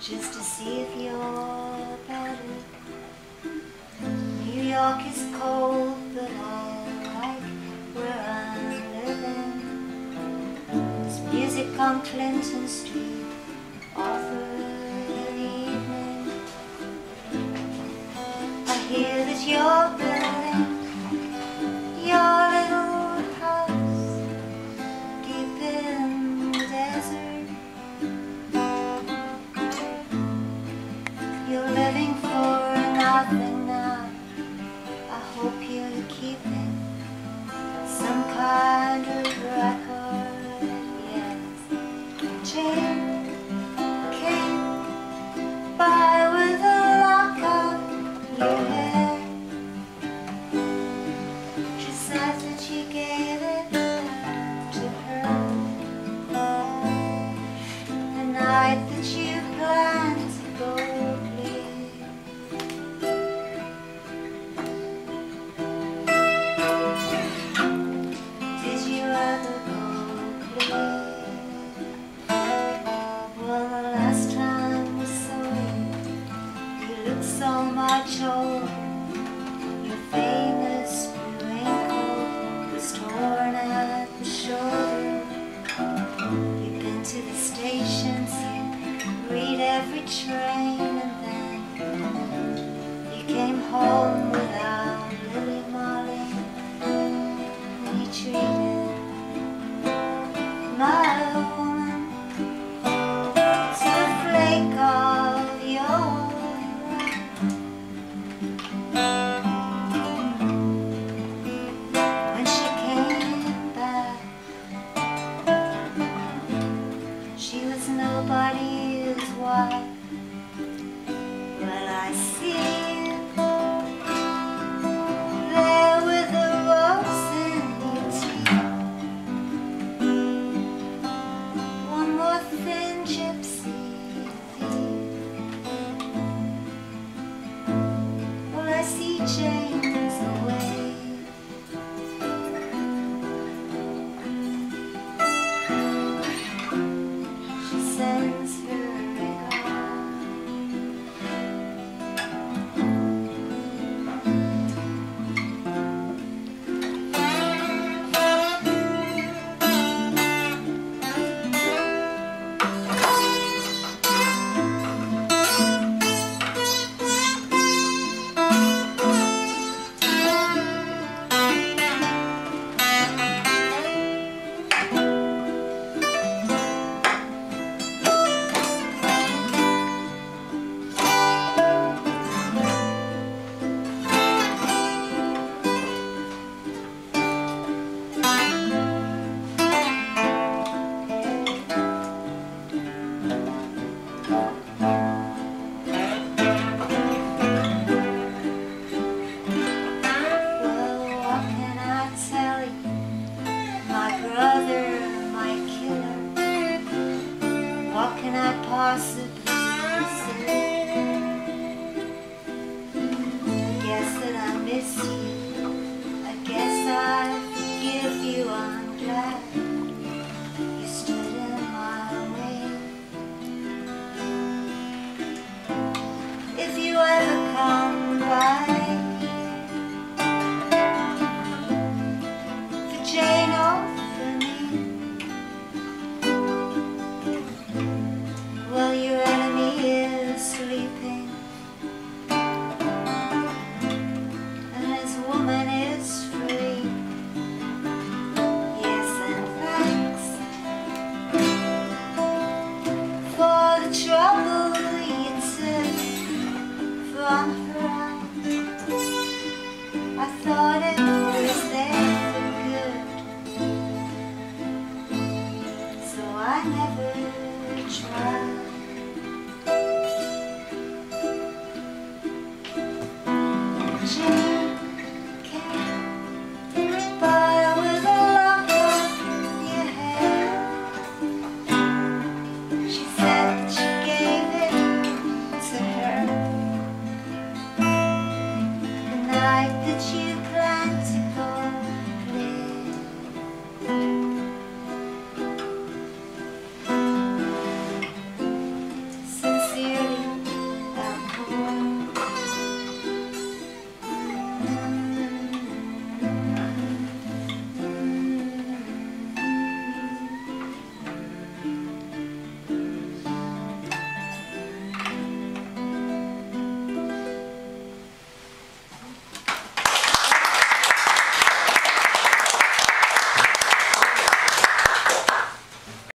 just to see if you're better. New York is cold, but I like where I'm living. There's music on Clinton Street, Arthur. so much old. Your famous blue raincoat was torn at the shoulder. You've been to the stations, you read every train. change. posse. Jesus.